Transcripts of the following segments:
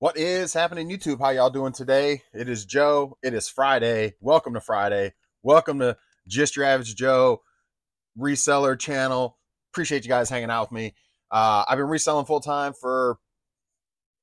What is happening, YouTube? How y'all doing today? It is Joe. It is Friday. Welcome to Friday. Welcome to Just Your Average Joe reseller channel. Appreciate you guys hanging out with me. Uh, I've been reselling full time for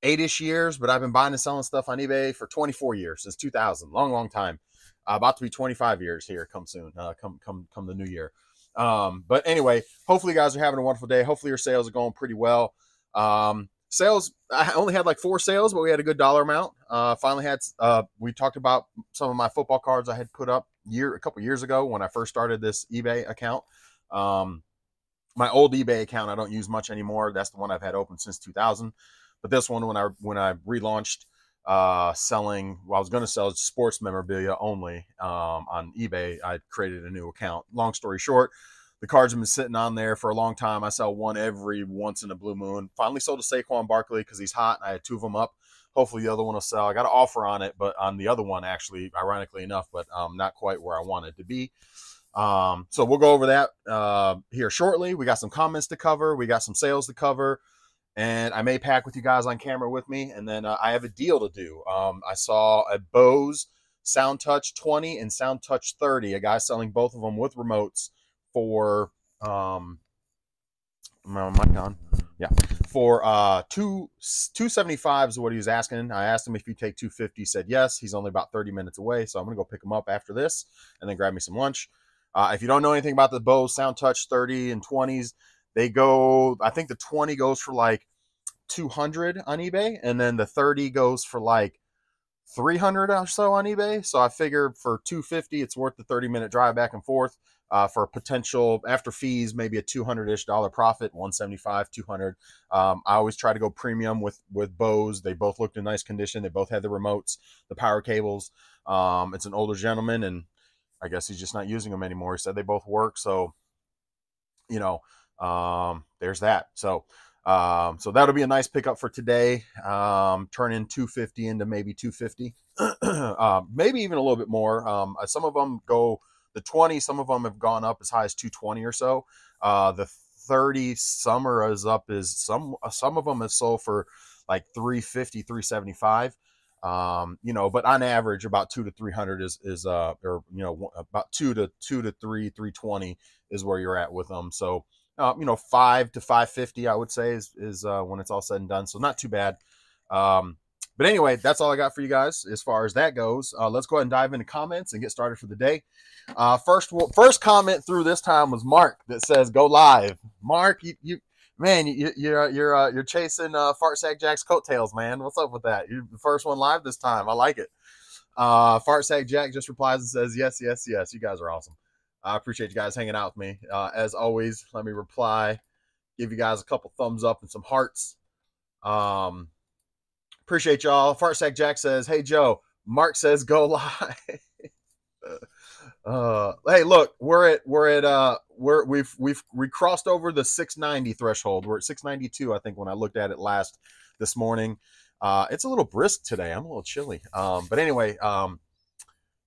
eight-ish years, but I've been buying and selling stuff on eBay for 24 years since 2000. Long, long time. Uh, about to be 25 years here. Come soon. Uh, come, come, come the new year. Um, but anyway, hopefully you guys are having a wonderful day. Hopefully your sales are going pretty well. Um, sales i only had like four sales but we had a good dollar amount. Uh finally had uh we talked about some of my football cards i had put up year a couple years ago when i first started this ebay account. Um my old ebay account i don't use much anymore. That's the one i've had open since 2000 but this one when i when i relaunched uh selling well i was going to sell sports memorabilia only um on ebay i created a new account. Long story short the cards have been sitting on there for a long time. I sell one every once in a blue moon. Finally sold to Saquon Barkley because he's hot. and I had two of them up. Hopefully the other one will sell. I got an offer on it, but on the other one actually, ironically enough, but um, not quite where I wanted to be. Um, so we'll go over that uh, here shortly. We got some comments to cover. We got some sales to cover, and I may pack with you guys on camera with me. And then uh, I have a deal to do. Um, I saw a Bose Sound Touch 20 and Sound Touch 30. A guy selling both of them with remotes for um my mic on. Yeah. For uh two two seventy five is what he was asking. I asked him if you take two fifty. He said yes. He's only about thirty minutes away, so I'm gonna go pick him up after this and then grab me some lunch. Uh, if you don't know anything about the Bose Sound Touch 30 and 20s, they go. I think the 20 goes for like 200 on eBay, and then the 30 goes for like 300 or so on eBay. So I figured for 250, it's worth the 30 minute drive back and forth uh, for potential after fees, maybe a 200 ish dollar profit, 175, 200. Um, I always try to go premium with with Bose. They both looked in nice condition. They both had the remotes, the power cables. Um, it's an older gentleman, and I guess he's just not using them anymore. He said they both work, so you know, um, there's that. So. Um, so that'll be a nice pickup for today. Um, turn in 250 into maybe 250, uh, maybe even a little bit more. Um, some of them go the 20, some of them have gone up as high as 220 or so. Uh, the 30 summer is up is some some of them have sold for like 350, 375. Um, you know, but on average, about two to 300 is, is, uh, or, you know, about two to two to three, 320 is where you're at with them. So, uh, you know, five to 550, I would say is, is, uh, when it's all said and done. So not too bad. Um, but anyway, that's all I got for you guys as far as that goes. Uh, let's go ahead and dive into comments and get started for the day. Uh, first, first comment through this time was Mark that says "Go live." Mark, you, you man, you, you're you're uh, you're chasing uh, Fart Sack Jack's coattails, man. What's up with that? You're the first one live this time. I like it. Uh, Fart Sack Jack just replies and says, "Yes, yes, yes." You guys are awesome. I appreciate you guys hanging out with me. Uh, as always, let me reply, give you guys a couple thumbs up and some hearts. Um, appreciate y'all. Fart Sack Jack says, "Hey Joe." Mark says, "Go live." Uh, hey, look, we're at we're at uh we're we've we've we crossed over the 690 threshold. We're at 692, I think, when I looked at it last this morning. Uh, it's a little brisk today. I'm a little chilly. Um, but anyway, um,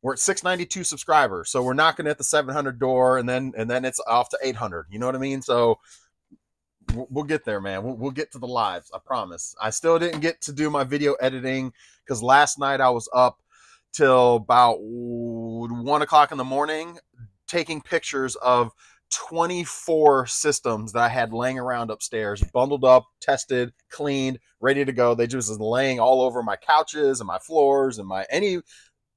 we're at 692 subscribers, so we're knocking at the 700 door, and then and then it's off to 800. You know what I mean? So we'll get there, man. We'll, we'll get to the lives. I promise. I still didn't get to do my video editing because last night I was up till about one o'clock in the morning taking pictures of 24 systems that I had laying around upstairs, bundled up, tested, cleaned, ready to go. They just was laying all over my couches and my floors and my any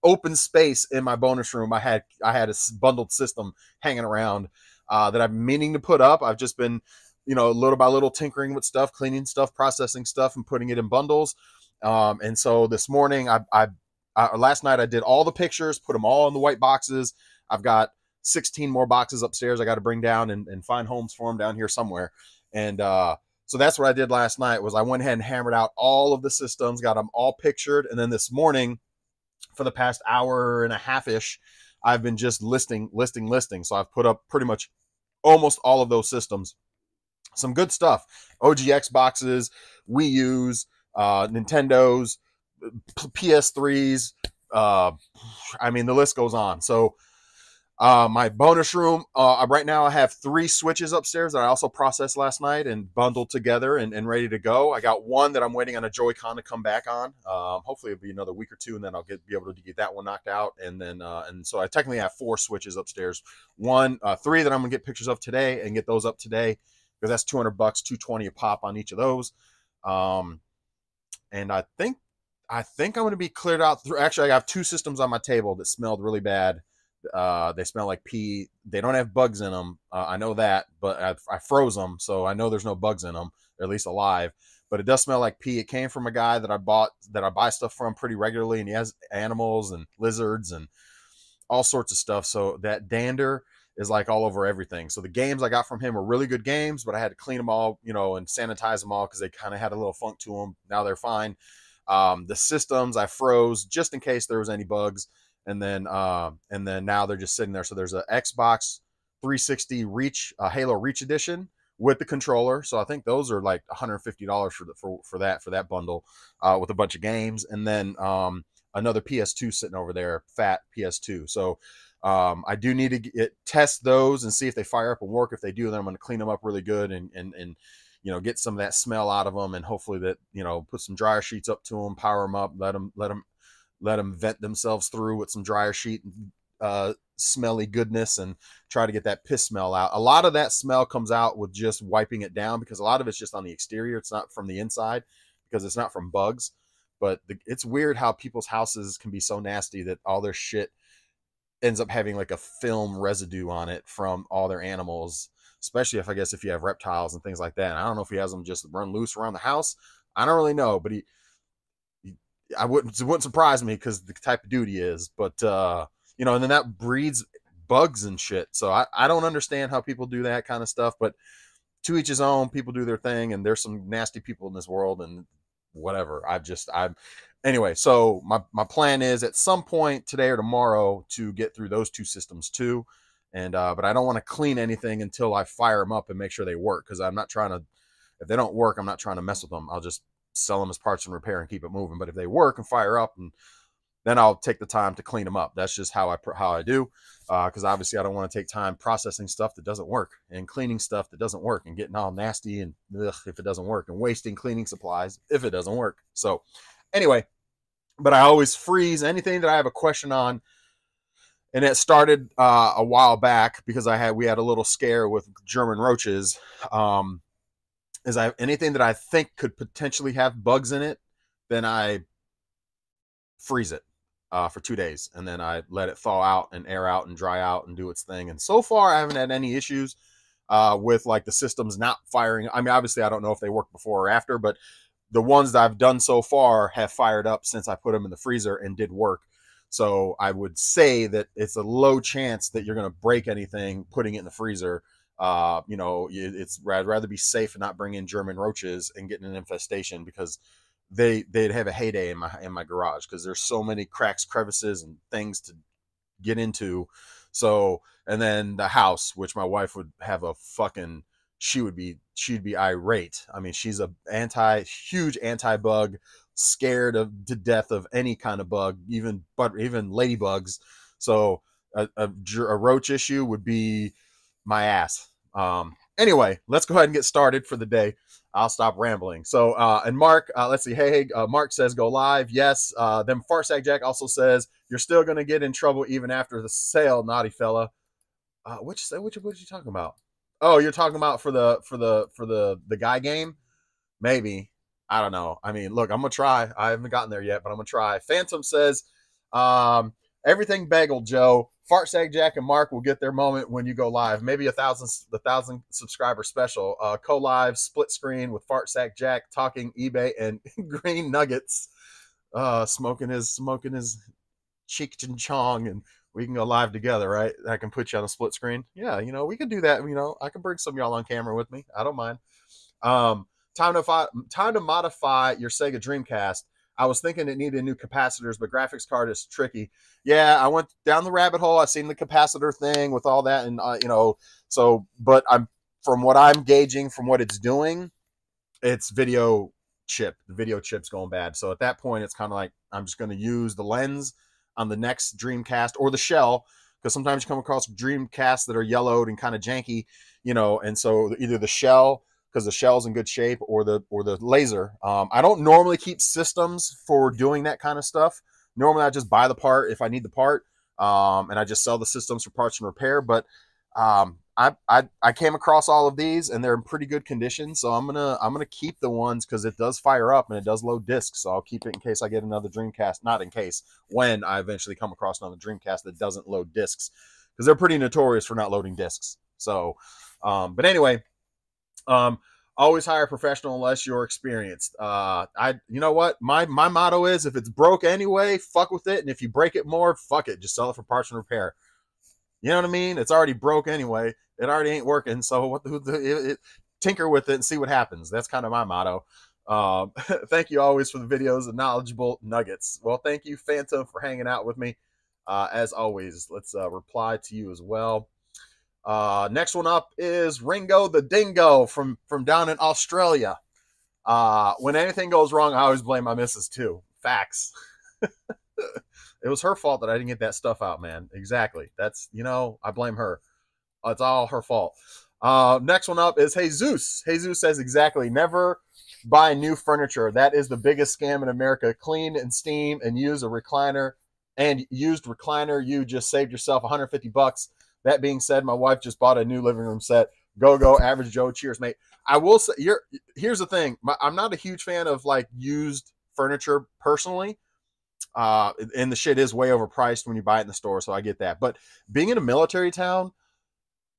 open space in my bonus room. I had I had a bundled system hanging around uh, that I'm meaning to put up. I've just been, you know, little by little tinkering with stuff, cleaning stuff, processing stuff, and putting it in bundles. Um, and so this morning I, I uh, last night I did all the pictures, put them all in the white boxes. I've got 16 more boxes upstairs I got to bring down and, and, find homes for them down here somewhere. And uh, so that's what I did last night was I went ahead and hammered out all of the systems, got them all pictured. And then this morning, for the past hour and a half ish, I've been just listing, listing, listing. So I've put up pretty much almost all of those systems. Some good stuff. OG Xboxes, Wii U's, uh, Nintendo's, PS3s. Uh, I mean, the list goes on. So Uh, my bonus room, uh, right now I have three switches upstairs that I also processed last night and bundled together and, and ready to go. I got one that I'm waiting on a Joy-Con to come back on. Um, hopefully it'll be another week or two and then I'll get be able to get that one knocked out. And then, uh, and so I technically have four switches upstairs. One, uh, three that I'm gonna get pictures of today and get those up today because that's 200 bucks, 220 a pop on each of those. Um, and I think, I think I'm gonna be cleared out through, actually I have two systems on my table that smelled really bad uh, they smell like pee. They don't have bugs in them. Uh, I know that, but I, I, froze them, so I know there's no bugs in them, or at least alive. But it does smell like pee. It came from a guy that I bought that I buy stuff from pretty regularly, and he has animals and lizards and all sorts of stuff. So that dander is like all over everything. So the games I got from him were really good games, but I had to clean them all, you know, and sanitize them all because they kind of had a little funk to them. Now they're fine. Um, the systems I froze just in case there was any bugs and then uh, and then now they're just sitting there. So there's a Xbox 360 Reach, uh, Halo Reach Edition with the controller. So I think those are like 150 dollars for the for for that for that bundle uh, with a bunch of games, and then um, another PS2 sitting over there, fat PS2. So. Um, I do need to get, test those and see if they fire up and work. If they do, then I'm going to clean them up really good and and and you know get some of that smell out of them and hopefully that you know put some dryer sheets up to them, power them up, let them let them let them vent themselves through with some dryer sheet uh, smelly goodness and try to get that piss smell out. A lot of that smell comes out with just wiping it down because a lot of it's just on the exterior. It's not from the inside because it's not from bugs. But the, it's weird how people's houses can be so nasty that all their shit ends up having like a film residue on it from all their animals, especially if I guess if you have reptiles and things like that. And I don't know if he has them just run loose around the house. I don't really know, but he I wouldn't it wouldn't surprise me because the type of dude he is. But uh, you know, and then that breeds bugs and shit. So I, I don't understand how people do that kind of stuff, but to each his own, people do their thing, and there's some nasty people in this world and whatever. I've just I'm anyway, so my, my plan is at some point today or tomorrow to get through those two systems too. And uh, but I don't want to clean anything until I fire them up and make sure they work because I'm not trying to if they don't work, I'm not trying to mess with them. I'll just sell them as parts and repair and keep it moving. But if they work and fire up, and then I'll take the time to clean them up. That's just how I how I do, Uh, because uh, obviously I don't want to take time processing stuff that doesn't work and cleaning stuff that doesn't work and getting all nasty and ugh, if it doesn't work and wasting cleaning supplies if it doesn't work. So anyway, but I always freeze anything that I have a question on. And it started uh, a while back because I had we had a little scare with German roaches. Um, is I anything that I think could potentially have bugs in it, then I freeze it uh, for two days, and then I let it thaw out and air out and dry out and do its thing. And so far, I haven't had any issues uh, with like the systems not firing. I mean, obviously, I don't know if they worked before or after, but the ones that I've done so far have fired up since I put them in the freezer and did work. So I would say that it's a low chance that you're going to break anything putting it in the freezer uh, you know, it's I'd rather be safe and not bring in German roaches and get an infestation because they they'd have a heyday in my in my garage because there's so many cracks, crevices, and things to get into. So and then the house, which my wife would have a fucking she would be she'd be irate. I mean, she's a anti huge anti bug, scared of to death of any kind of bug, even but even ladybugs. So a, a, a roach issue would be my ass. Um, anyway, let's go ahead and get started for the day. I'll stop rambling. So, uh, and Mark, uh, let's see. Hey, hey, uh, Mark says go live. Yes. Uh, then Fart Sack Jack also says you're still going to get in trouble even after the sale, naughty fella. Uh, which, which, what are you talking about? Oh, you're talking about for the, for the, for the, the guy game? Maybe. I don't know. I mean, look, I'm to try. I haven't gotten there yet, but I'm to try. Phantom says, um, everything bagel, Joe. Fart Sack Jack and Mark will get their moment when you go live. Maybe a thousand, the thousand subscriber special. Uh, co live split screen with Fart Sack Jack talking eBay and green nuggets. Uh, smoking his smoking his Cheech and Chong, and we can go live together, right? I can put you on a split screen. Yeah, you know we can do that. You know I can bring some y'all on camera with me. I don't mind. Um, time to fi- time to modify your Sega Dreamcast I was thinking it needed new capacitors, but graphics card is tricky. Yeah, I went down the rabbit hole. I seen the capacitor thing with all that, and uh, you know, so but I'm from what I'm gauging from what it's doing, it's video chip. The video chip's going bad. So at that point, it's kind of like I'm just going to use the lens on the next Dreamcast or the shell because sometimes you come across Dreamcasts that are yellowed and kind of janky, you know, and so either the shell because the shell's in good shape or the or the laser. Um, I don't normally keep systems for doing that kind of stuff. Normally, I just buy the part if I need the part, um, and I just sell the systems for parts and repair. But um, I, I I came across all of these and they're in pretty good condition, so I'm gonna I'm gonna keep the ones because it does fire up and it does load discs. So I'll keep it in case I get another Dreamcast. Not in case when I eventually come across another Dreamcast that doesn't load discs because they're pretty notorious for not loading discs. So, um, but anyway, um, always hire a professional unless you're experienced. Uh, I, you know what? My my motto is if it's broke anyway, fuck with it, and if you break it more, fuck it, just sell it for parts and repair. You know what I mean? It's already broke anyway. It already ain't working. So what the, it, it, tinker with it and see what happens. That's kind of my motto. Um, thank you always for the videos and knowledgeable nuggets. Well, thank you, Phantom, for hanging out with me. Uh, as always, let's uh, reply to you as well. Uh, next one up is Ringo the Dingo from from down in Australia. Uh, when anything goes wrong, I always blame my missus too. Facts. it was her fault that I didn't get that stuff out, man. Exactly. That's you know I blame her. It's all her fault. Uh, next one up is Jesus. Jesus says exactly. Never buy new furniture. That is the biggest scam in America. Clean and steam and use a recliner and used recliner. You just saved yourself 150 bucks that being said, my wife just bought a new living room set. Go go, average Joe. Cheers, mate. I will say, you're, here's the thing. My, I'm not a huge fan of like used furniture personally. Uh, and the shit is way overpriced when you buy it in the store, so I get that. But being in a military town,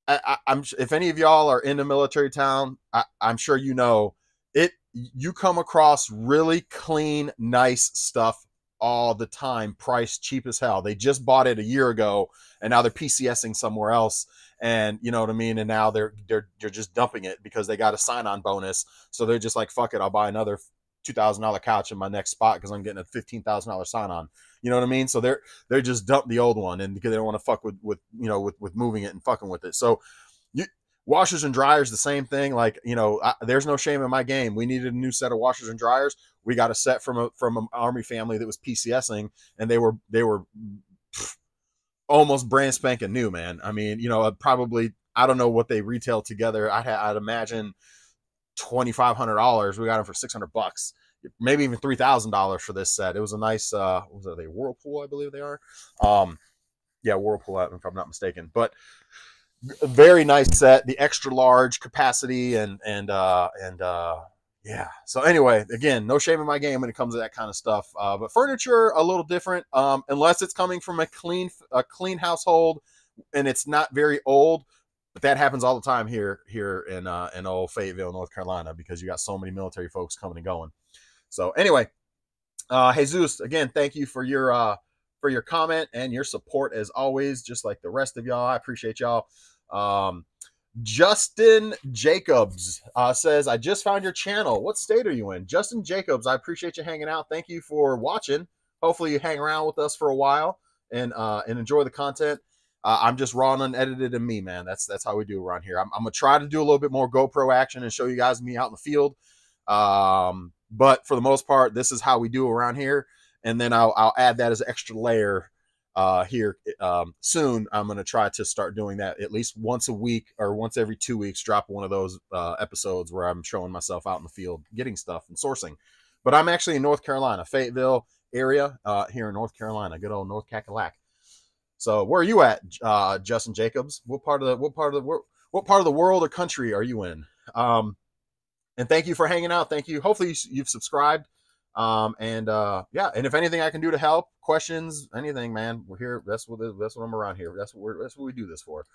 I, am if any of y'all are in a military town, I, I'm sure you know it. You come across really clean, nice stuff all the time, priced cheap as hell. They just bought it a year ago and now they're PCSing somewhere else. And you know what I mean? And now they're they're they're just dumping it because they got a sign on bonus. So they're just like, fuck it, I'll buy another two thousand dollar couch in my next spot because I'm getting a fifteen thousand dollar sign on. You know what I mean? So they're they're just dump the old one and because they don't want to fuck with with you know with with moving it and fucking with it. So you washers and dryers the same thing like you know I, there's no shame in my game we needed a new set of washers and dryers we got a set from a from an army family that was PCSing, and they were they were pff, almost brand spanking new, man. I mean, you know, uh, probably I don't know what they retail together. I'd I'd imagine twenty five hundred dollars. We got them for six hundred bucks, maybe even three thousand dollars for this set. It was a nice, uh, was it, they Whirlpool, I believe they are. Um, yeah, Whirlpool, if I'm not mistaken, but very nice set. The extra large capacity and and uh, and uh, yeah. So anyway, again, no shame in my game when it comes to that kind of stuff. Uh, but furniture a little different, um, unless it's coming from a clean a clean household and it's not very old. But that happens all the time here here in uh, in old Fayetteville, North Carolina, because you got so many military folks coming and going. So anyway, uh, Jesus, again, thank you for your uh, for your comment and your support as always. Just like the rest of y'all, I appreciate y'all. Um, Justin Jacobs uh, says, I just found your channel. What state are you in? Justin Jacobs, I appreciate you hanging out. Thank you for watching. Hopefully you hang around with us for a while and uh, and enjoy the content. Uh, I'm just raw and unedited and me, man. That's that's how we do around here. I'm, I'm, gonna try to do a little bit more GoPro action and show you guys me out in the field. Um, but for the most part, this is how we do around here. And then I'll, I'll add that as an extra layer uh, here um, soon. I'm to try to start doing that at least once a week or once every two weeks. Drop one of those uh, episodes where I'm showing myself out in the field, getting stuff and sourcing. But I'm actually in North Carolina, Fayetteville area uh, here in North Carolina, good old North Cackalack. So where are you at, uh, Justin Jacobs? What part of the what part of the what part of the world or country are you in? Um, and thank you for hanging out. Thank you. Hopefully you've subscribed. Um, and uh, yeah, and if anything I can do to help, questions, anything, man, we're here. That's what that's what I'm around here. That's what we're that's what we do this for.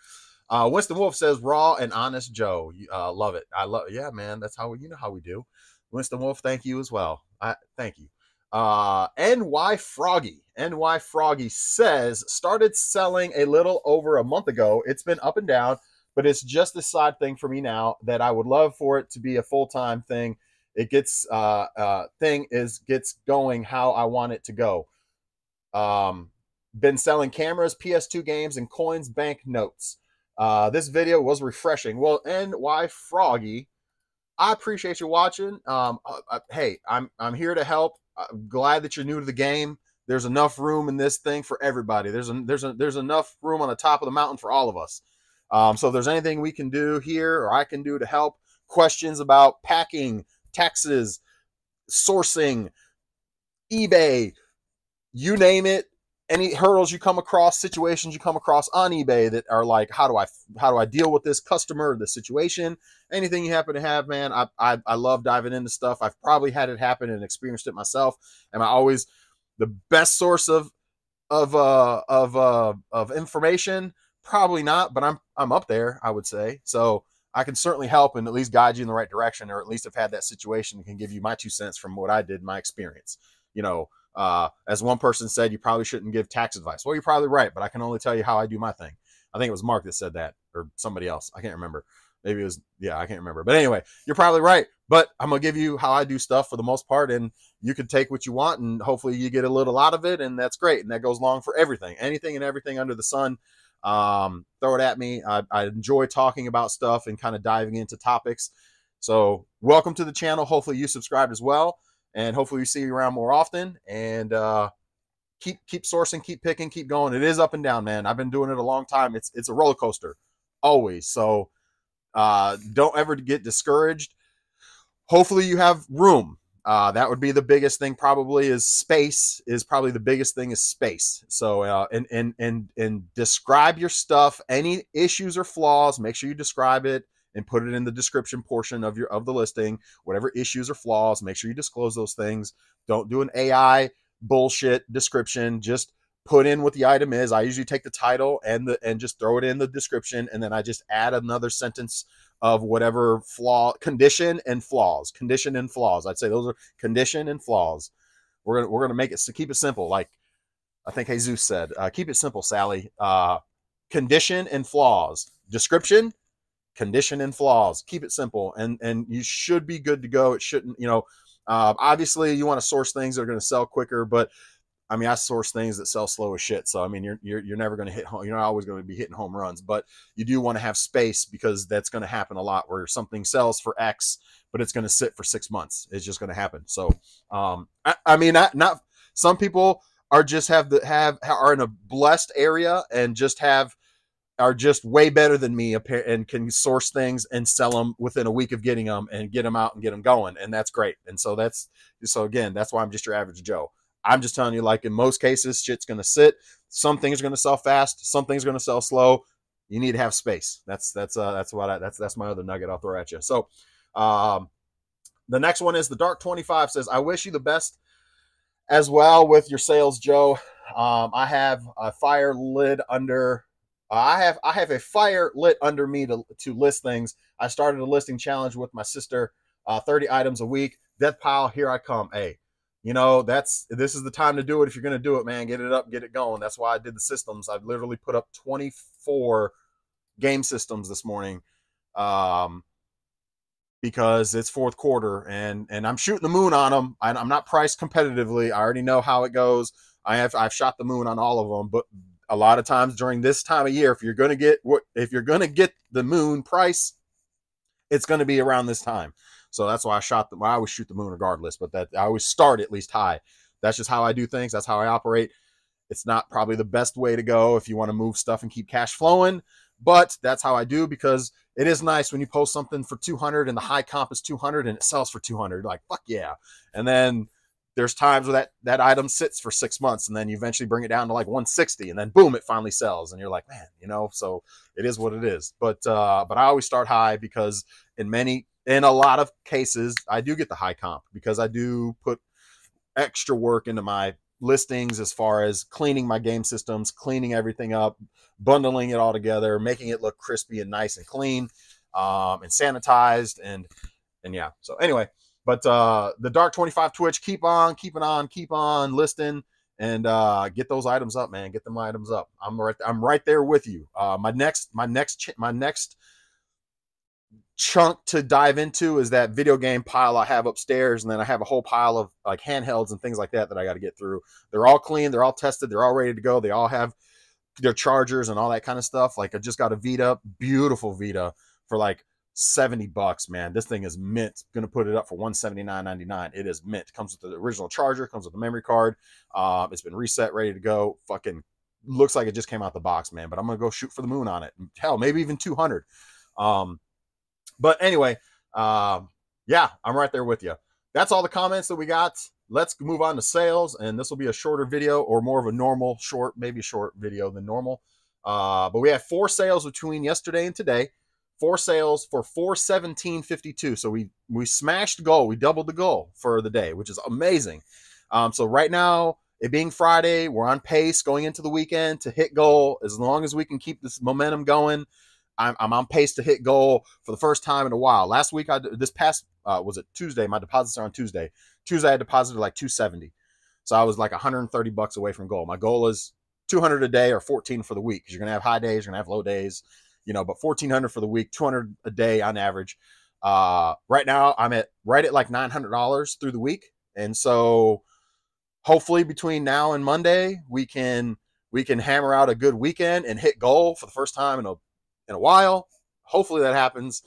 Uh, Winston Wolf says raw and honest Joe. Uh, love it. I love. Yeah, man. That's how we. You know how we do. Winston Wolf, thank you as well. I thank you. Uh, NY Froggy. NY Froggy says started selling a little over a month ago. It's been up and down, but it's just a side thing for me now that I would love for it to be a full time thing it gets uh, uh, thing is gets going how I want it to go. Um, been selling cameras, PS2 games, and coins, bank notes. Uh, this video was refreshing. Well, NY Froggy, I appreciate you watching. Um, uh, uh, hey, I'm I'm here to help. I'm glad that you're new to the game. there's enough room in this thing for everybody. There's a, there's a, there's enough room on the top of the mountain for all of us. Um, so if there's anything we can do here or I can do to help, questions about packing, taxes, sourcing, eBay, you name it, any hurdles you come across, situations you come across on eBay that are like, how do I how do I deal with this customer, this situation, anything you happen to have, man. I I, I love diving into stuff. I've probably had it happen and experienced it myself. Am I always the best source of of uh of uh of information? Probably not, but I'm I'm up there, I would say. So I can certainly help and at least guide you in the right direction, or at least have had that situation and can give you my two cents from what I did, my experience. You know, uh, as one person said, you probably shouldn't give tax advice. Well, you're probably right, but I can only tell you how I do my thing. I think it was Mark that said that, or somebody else. I can't remember. Maybe it was, yeah, I can't remember. But anyway, you're probably right. But I'm gonna give you how I do stuff for the most part, and you can take what you want, and hopefully you get a little out of it, and that's great. And that goes along for everything, anything and everything under the sun. Um, throw it at me. I, I enjoy talking about stuff and kind of diving into topics. So welcome to the channel. Hopefully you subscribed as well and hopefully we see you around more often. And uh, keep keep sourcing, keep picking, keep going. It is up and down, man. I've been doing it a long time. It's it's a roller coaster, always. So uh, don't ever get discouraged. Hopefully you have room. Uh, that would be the biggest thing. Probably is space. Is probably the biggest thing is space. So uh, and and and and describe your stuff. Any issues or flaws, make sure you describe it and put it in the description portion of your of the listing. Whatever issues or flaws, make sure you disclose those things. Don't do an AI bullshit description. Just put in what the item is. I usually take the title and the and just throw it in the description, and then I just add another sentence of whatever flaw, condition and flaws, condition and flaws. I'd say those are condition and flaws. We're gonna we're gonna make it so keep it simple. Like I think Jesus said, uh, keep it simple, Sally. Uh, condition and flaws. Description, condition and flaws. Keep it simple, and and you should be good to go. It shouldn't, you know. Uh, obviously, you want to source things that are going to sell quicker, but I mean, I source things that sell slow as shit. So I mean, you're you're, you're never going to hit home. You're not always going to be hitting home runs, but you do want to have space because that's going to happen a lot. Where something sells for X, but it's going to sit for six months. It's just going to happen. So, um, I, I mean, not not some people are just have the have are in a blessed area and just have are just way better than me and can source things and sell them within a week of getting them and get them out and get them going and that's great. And so that's so again that's why i'm just your average joe. I'm just telling you like in most cases shit's going to sit. Some things are going to sell fast. Some things are going to sell slow. You need to have space. That's that's uh that's what i that's that's my other nugget i'll throw at you. So um the next one is the dark 25 says i wish you the best as well with your sales joe. Um i have a fire lid under I have I have a fire lit under me to to list things. I started a listing challenge with my sister, uh, 30 items a week. Death pile, here I come. Hey, you know that's this is the time to do it if you're gonna do it, man. Get it up, get it going. That's why I did the systems. I've literally put up 24 game systems this morning. Um, because it's fourth quarter and and I'm shooting the moon on them. I'm not priced competitively. I already know how it goes. I have I've shot the moon on all of them, but a lot of times during this time of year, if you're going to get what, if you're going to get the moon price, it's going to be around this time. So that's why I shot the, I always shoot the moon regardless, but that I always start at least high. That's just how I do things. That's how I operate. It's not probably the best way to go if you want to move stuff and keep cash flowing, but that's how I do because it is nice when you post something for 200 and the high comp is 200 and it sells for 200. Like, fuck yeah. And then there's times where that that item sits for six months and then you eventually bring it down to like 160 and then boom it finally sells and you're like man you know so it is what it is. But uh but i always start high because in many in a lot of cases i do get the high comp because i do put extra work into my listings as far as cleaning my game systems cleaning everything up bundling it all together making it look crispy and nice and clean um and sanitized and and yeah. So anyway but uh, the Dark 25 Twitch, keep on, keep on, keep on listing and uh, get those items up, man. Get them items up. I'm right. I'm right there with you. Uh, my next, my next, my next chunk to dive into is that video game pile I have upstairs, and then I have a whole pile of like handhelds and things like that that I got to get through. They're all clean. They're all tested. They're all ready to go. They all have their chargers and all that kind of stuff. Like I just got a Vita, beautiful Vita for like 70 bucks, man. This thing is mint. Gonna put it up for 179.99. It is mint. Comes with the original charger, comes with the memory card. Uh, it's been reset, ready to go. Fucking looks like it just came out the box, man. But I'm gonna go shoot for the moon on it. Hell, maybe even 200. Um, but anyway, um, yeah, I'm right there with you. That's all the comments that we got. Let's move on to sales, and this will be a shorter video or more of a normal short, maybe short video than normal. Uh, but we have four sales between yesterday and today. Four sales for 417.52. So we we smashed goal. We doubled the goal for the day, which is amazing. Um, so right now, it being Friday, we're on pace going into the weekend to hit goal. As long as we can keep this momentum going, I'm, I'm on pace to hit goal for the first time in a while. Last week, I this past uh, was it Tuesday? My deposits are on Tuesday. Tuesday, I deposited like 270, so I was like 130 bucks away from goal. My goal is 200 a day or 14 for the week because you're gonna have high days, you're gonna have low days, you know. But 1400 for the week, 200 a day on average. Uh, right now, I'm at right at like 900 dollars through the week, and so hopefully between now and Monday, we can we can hammer out a good weekend and hit goal for the first time in a in a while. Hopefully that happens.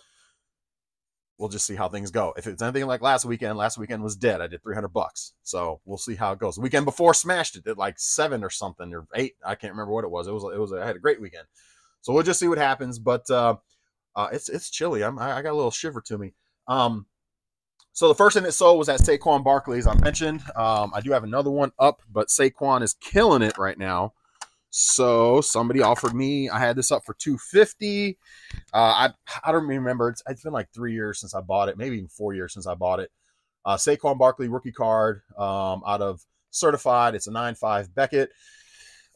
We'll just see how things go. If it's anything like last weekend, last weekend was dead. I did 300 bucks. So we'll see how it goes. The weekend before smashed it at like seven or something or eight. I can't remember what it was. It was, it was, I had a great weekend. So we'll just see what happens. But uh, uh, it's, it's chilly. I'm, I, got a little shiver to me. Um, so the first thing that sold was that Saquon Barkley, as I mentioned. Um, I do have another one up, but Saquon is killing it right now. So somebody offered me. I had this up for 250. Uh, I I don't remember. It's, it's been like three years since I bought it, maybe even four years since I bought it. Uh, Saquon Barkley rookie card um, out of certified. It's a nine five Beckett.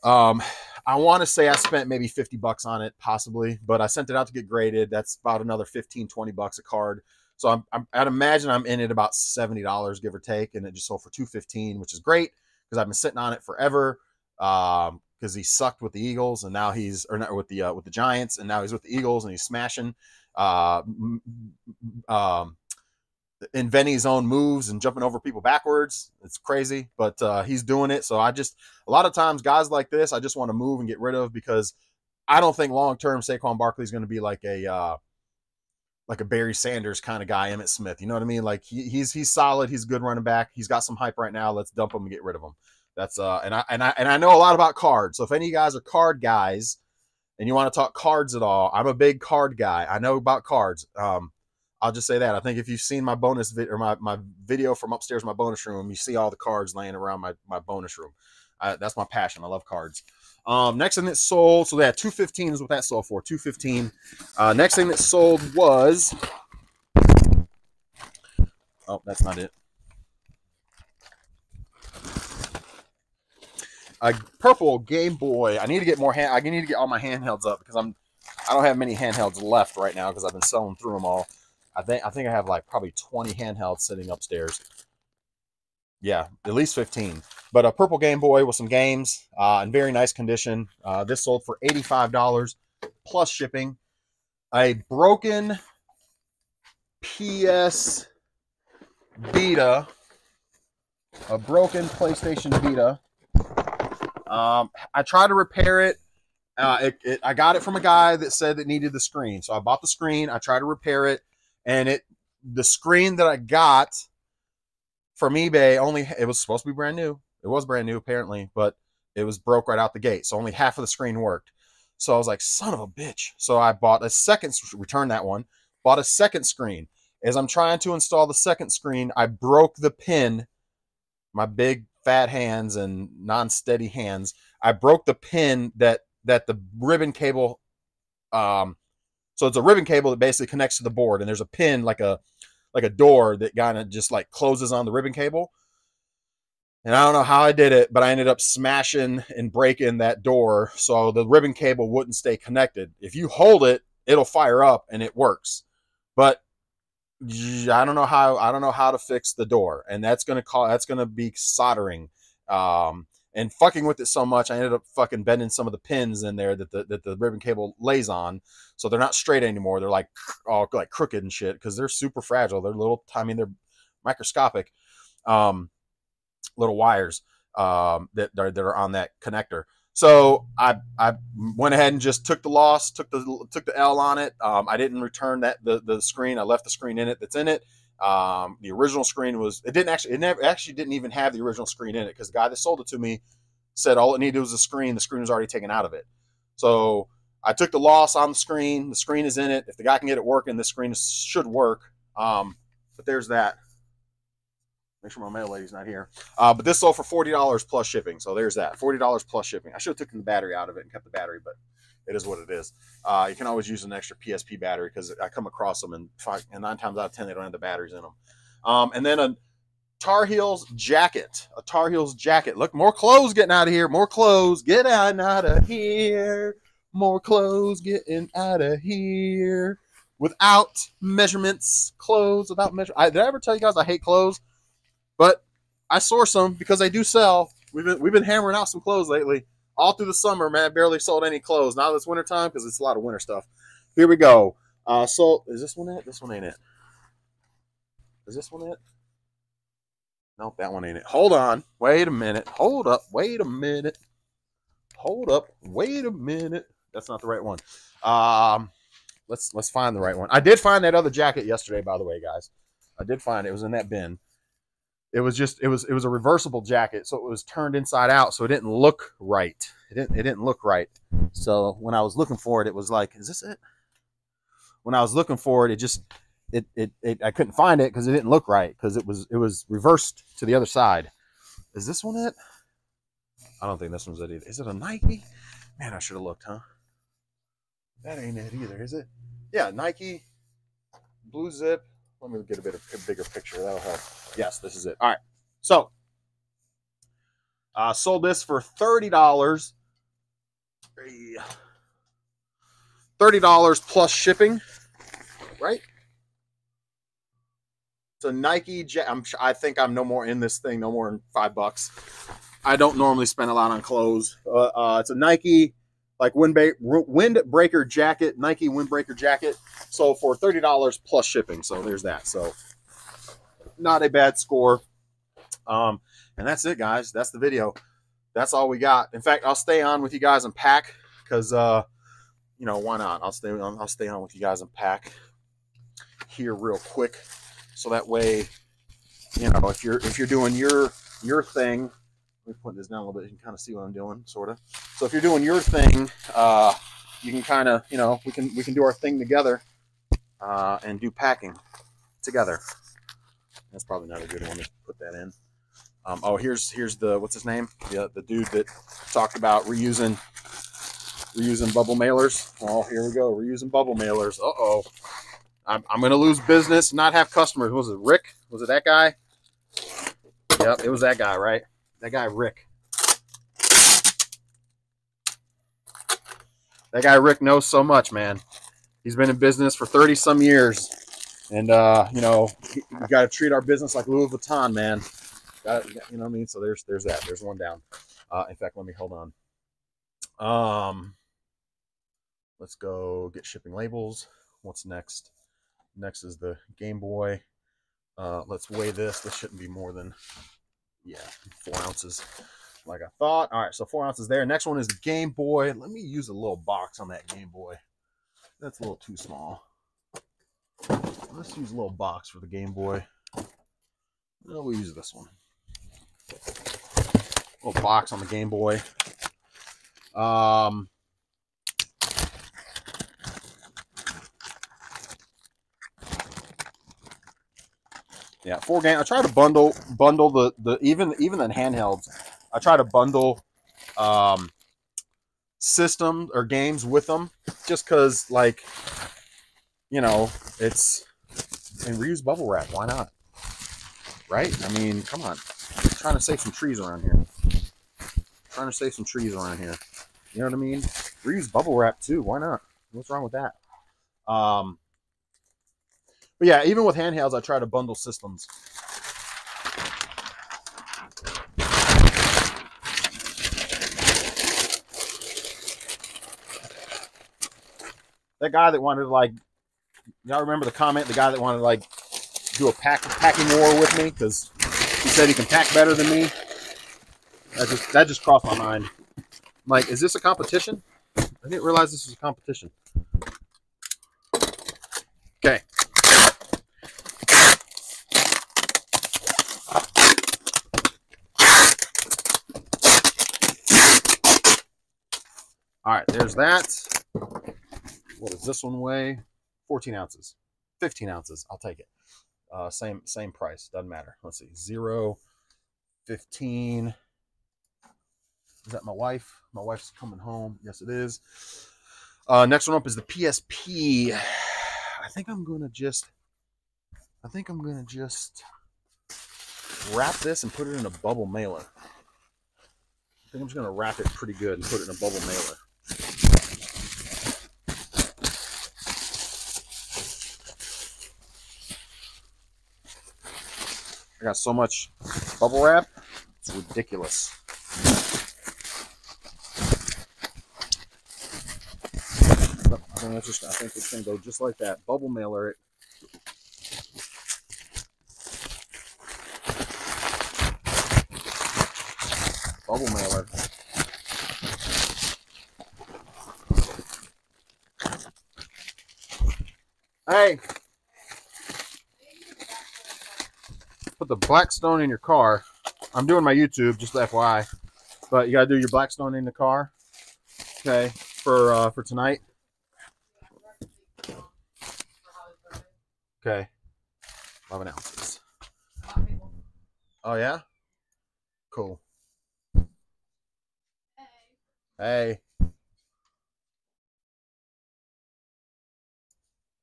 Um, I want to say I spent maybe 50 bucks on it, possibly, but I sent it out to get graded. That's about another 15, 20 bucks a card. So I'm, I'm I'd imagine I'm in it about $70, give or take, and it just sold for 215, which is great because I've been sitting on it forever. Um, because he sucked with the Eagles and now he's or not with the uh, with the Giants and now he's with the Eagles and he's smashing, uh, um, inventing his own moves and jumping over people backwards. It's crazy, but uh, he's doing it. So I just a lot of times guys like this, I just want to move and get rid of because I don't think long term Saquon Barkley is going to be like a uh, like a Barry Sanders kind of guy, Emmitt Smith. You know what I mean? Like he, he's he's solid. He's good running back. He's got some hype right now. Let's dump him and get rid of him. That's uh, and I and I and I know a lot about cards. So if any of you guys are card guys, and you want to talk cards at all, I'm a big card guy. I know about cards. Um, I'll just say that. I think if you've seen my bonus vid or my, my video from upstairs, my bonus room, you see all the cards laying around my, my bonus room. I, that's my passion. I love cards. Um, next thing that sold, so that 215 is what that sold for. 215. Uh, next thing that sold was. Oh, that's not it. a purple Game Boy. I need to get more hand. I need to get all my handhelds up because I'm. I don't have many handhelds left right now because I've been selling through them all. I think I think I have like probably 20 handhelds sitting upstairs. Yeah, at least 15. But a purple Game Boy with some games uh, in very nice condition. Uh, this sold for $85 plus shipping. A broken PS Vita, a broken PlayStation Vita um, I tried to repair it. Uh, it, it. I got it from a guy that said it needed the screen, so I bought the screen. I tried to repair it, and it the screen that I got from eBay only it was supposed to be brand new. It was brand new apparently, but it was broke right out the gate, so only half of the screen worked. So I was like, son of a bitch. So I bought a second, returned that one, bought a second screen. As I'm trying to install the second screen, I broke the pin, my big fat hands and non-steady hands, I broke the pin that that the ribbon cable um so it's a ribbon cable that basically connects to the board and there's a pin like a like a door that kind of just like closes on the ribbon cable. And I don't know how I did it, but I ended up smashing and breaking that door so the ribbon cable wouldn't stay connected. If you hold it, it'll fire up and it works. But I don't know how I don't know how to fix the door, and that's gonna call that's gonna be soldering, um, and fucking with it so much. I ended up fucking bending some of the pins in there that the that the ribbon cable lays on, so they're not straight anymore. They're like all like crooked and shit because they're super fragile. They're little. I mean, they're microscopic, um, little wires um, that are that are on that connector. So I I went ahead and just took the loss, took the took the L on it. Um, I didn't return that the the screen. I left the screen in it that's in it. Um, the original screen was it didn't actually it never actually didn't even have the original screen in it because the guy that sold it to me said all it needed was a screen. The screen was already taken out of it. So I took the loss on the screen. The screen is in it. If the guy can get it working, the screen should work. Um, but there's that. Make sure my mail lady's not here. Uh, but this sold for forty dollars plus shipping. So there's that. Forty dollars plus shipping. I should have taken the battery out of it and kept the battery, but it is what it is. Uh, you can always use an extra PSP battery because I come across them and, five, and nine times out of ten they don't have the batteries in them. Um, and then a Tar Heels jacket. A Tar Heels jacket. Look, more clothes getting out of here. More clothes. Get out, of here. More clothes getting out of here. Without measurements. Clothes without measure. I, did I ever tell you guys I hate clothes? But I source them because they do sell. We've been we've been hammering out some clothes lately. All through the summer, man, barely sold any clothes. Now it's winter time because it's a lot of winter stuff. Here we go. Uh, so is this one it? This one ain't it. Is this one it? Nope, that one ain't it. Hold on. Wait a minute. Hold up. Wait a minute. Hold up. Wait a minute. That's not the right one. Um, let's let's find the right one. I did find that other jacket yesterday, by the way, guys. I did find it. It was in that bin it was just it was it was a reversible jacket so it was turned inside out so it didn't look right. It didn't it didn't look right. So when i was looking for it it was like is this it? When i was looking for it it just it it, it i couldn't find it because it didn't look right because it was it was reversed to the other side. Is this one it? I don't think this one's it either. Is it a nike? Man i should have looked huh? That ain't it either is it? Yeah nike blue zip let me get a bit of a bigger picture. That'll help. Yes, this is it. All right. So, uh, sold this for thirty dollars. Thirty dollars plus shipping, right? It's a Nike. I'm, I think I'm no more in this thing. No more than five bucks. I don't normally spend a lot on clothes. Uh, uh, it's a Nike like windbreaker jacket, Nike windbreaker jacket. So for thirty dollars plus shipping. So there's that. So not a bad score. Um, and that's it, guys. That's the video. That's all we got. In fact, I'll stay on with you guys and pack because uh, you know why not? I'll stay on. I'll stay on with you guys and pack here real quick, so that way, you know, if you're if you're doing your your thing let me point this down a little bit. You can kind of see what I'm doing, sort of. So if you're doing your thing, uh, you can kind of, you know, we can we can do our thing together uh, and do packing together. That's probably not a good one to put that in. Um, oh, here's here's the what's his name? The the dude that talked about reusing reusing bubble mailers. Oh, here we go, reusing bubble mailers. Uh oh, I'm I'm gonna lose business, not have customers. Was it Rick? Was it that guy? Yep, it was that guy, right? That guy Rick. That guy Rick knows so much, man. He's been in business for 30 some years. And uh, you know, we got to treat our business like Louis Vuitton, man. Got, you know what I mean? So there's there's that. There's one down. Uh, in fact, let me hold on. Um, let's go get shipping labels. What's next? Next is the Game Boy. Uh, let's weigh this. This shouldn't be more than yeah, four ounces like I thought. All right, so four ounces there. Next one is Game Boy. Let me use a little box on that Game Boy. That's a little too small. Let's use a little box for the Game Boy. No, we'll use this one. Little box on the Game Boy. Um, Yeah, four game. I try to bundle bundle the the even even the handhelds. I try to bundle um, systems or games with them, just because like you know it's and reuse bubble wrap. Why not? Right? I mean, come on. I'm trying to save some trees around here. I'm trying to save some trees around here. You know what I mean? Reuse bubble wrap too. Why not? What's wrong with that? Um, but yeah, even with handhelds, I try to bundle systems. That guy that wanted to like, y'all remember the comment? The guy that wanted to like do a pack packing war with me because he said he can pack better than me. That just that just crossed my mind. like, is this a competition? I didn't realize this was a competition. Okay. All right, there's that. What does this one weigh? 14 ounces. 15 ounces. I'll take it. Uh, same same price. Doesn't matter. Let's see. Zero, 15. Is that my wife? My wife's coming home. Yes, it is. Uh, next one up is the PSP. I think I'm gonna just. I think I'm gonna just wrap this and put it in a bubble mailer. I think I'm just gonna wrap it pretty good and put it in a bubble mailer. I got so much bubble wrap, it's ridiculous. I think just I think it's gonna go just like that. Bubble mailer it. Bubble mailer. Hey. The Blackstone in your car. I'm doing my YouTube, just FYI. But you gotta do your Blackstone in the car. Okay, for uh, for tonight. Okay. 11 ounces. Oh, yeah? Cool. Hey.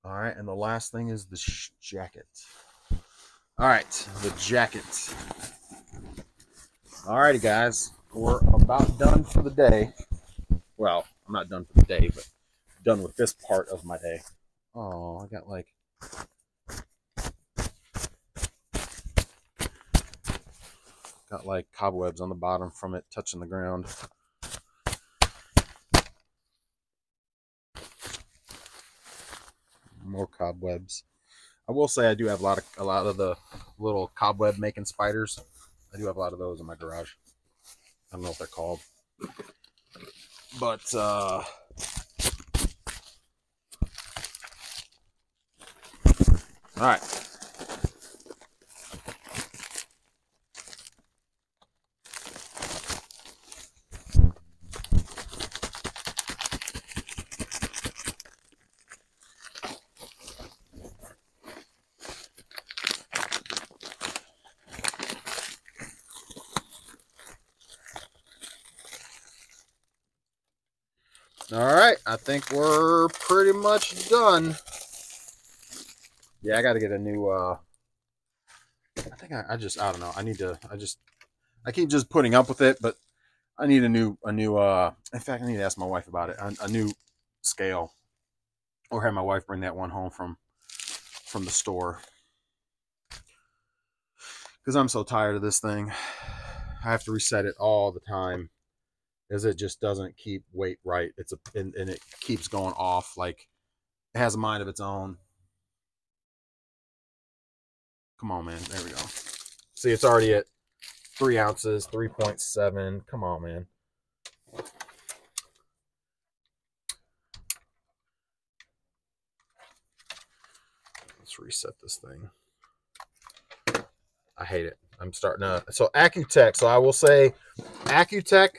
All right, and the last thing is the jacket. All right, the jacket. All righty, guys, we're about done for the day. Well, I'm not done for the day, but done with this part of my day. Oh, I got like got like cobwebs on the bottom from it touching the ground. More cobwebs. I will say I do have a lot of a lot of the little cobweb making spiders. I do have a lot of those in my garage. I don't know what they're called. But uh All right. All right, I think we're pretty much done. Yeah, I got to get a new, uh, I think I, I, just, I don't know. I need to, I just, I keep just putting up with it, but I need a new, a new, uh, in fact, I need to ask my wife about it, a, a new scale or have my wife bring that one home from, from the store. Cause I'm so tired of this thing. I have to reset it all the time is it just doesn't keep weight right. It's a and, and it keeps going off like it has a mind of its own. Come on, man. There we go. See, it's already at three ounces, 3.7. Come on, man. Let's reset this thing. I hate it. I'm starting to. So Accuteck. So I will say Accuteck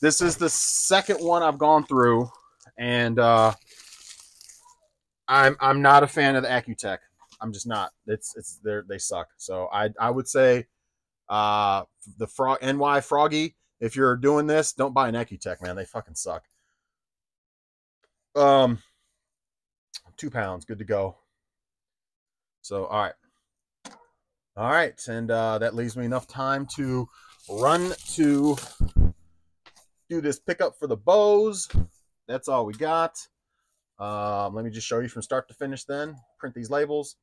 this is the second one I've gone through, and uh, I'm I'm not a fan of the Accuteck. I'm just not. It's it's they they suck. So I I would say uh, the frog NY Froggy. If you're doing this, don't buy an Accuteck, man. They fucking suck. Um, two pounds, good to go. So all right, all right, and uh, that leaves me enough time to run to do this pickup for the bows. That's all we got. Um, let me just show you from start to finish then. Print these labels.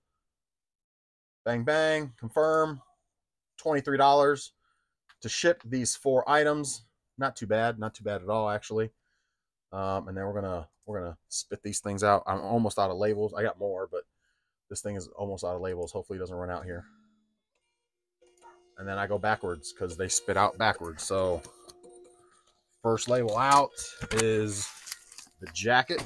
Bang, bang, confirm. $23 to ship these four items. Not too bad, not too bad at all, actually. Um, and then we're gonna we're gonna spit these things out. I'm almost out of labels. I got more, but this thing is almost out of labels. Hopefully, it doesn't run out here. And then I go backwards because they spit out backwards. So First label out is the jacket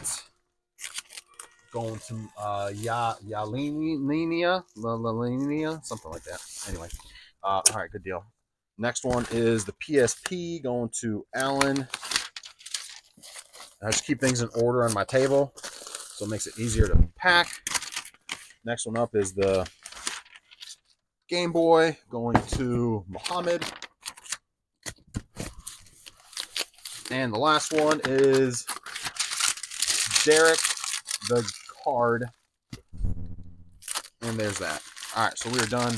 going to uh, Ya Yalinia, Lalinia, something like that. Anyway, uh, all right, good deal. Next one is the PSP going to Alan. I just keep things in order on my table, so it makes it easier to pack. Next one up is the Game Boy going to Muhammad. And the last one is Derek the card. And there's that. All right, so we're done.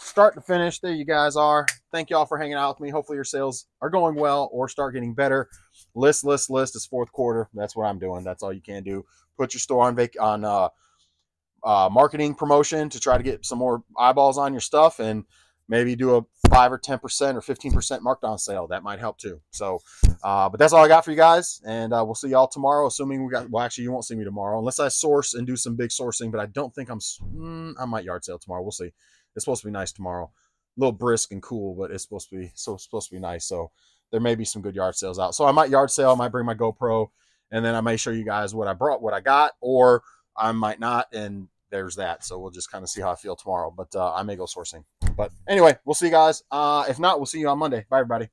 Start to finish, there you guys are. Thank you all for hanging out with me. Hopefully your sales are going well or start getting better. List, list, list is fourth quarter. That's what I'm doing. That's all you can do. Put your store on vac- on uh, uh, marketing promotion to try to get some more eyeballs on your stuff and maybe do a five or ten percent or fifteen percent markdown sale. That might help too. So, uh, but that's all I got for you guys, and uh, we'll see y'all tomorrow. Assuming we got well, actually, you won't see me tomorrow unless I source and do some big sourcing. But I don't think I'm. Mm, I might yard sale tomorrow. We'll see. It's supposed to be nice tomorrow. A little brisk and cool, but it's supposed to be so it's supposed to be nice. So there may be some good yard sales out. So I might yard sale. I might bring my GoPro, and then I may show you guys what I brought, what I got, or I might not, and there's that. So we'll just kind of see how I feel tomorrow. But uh, I may go sourcing. But anyway, we'll see you guys. Uh, if not, we'll see you on Monday. Bye, everybody.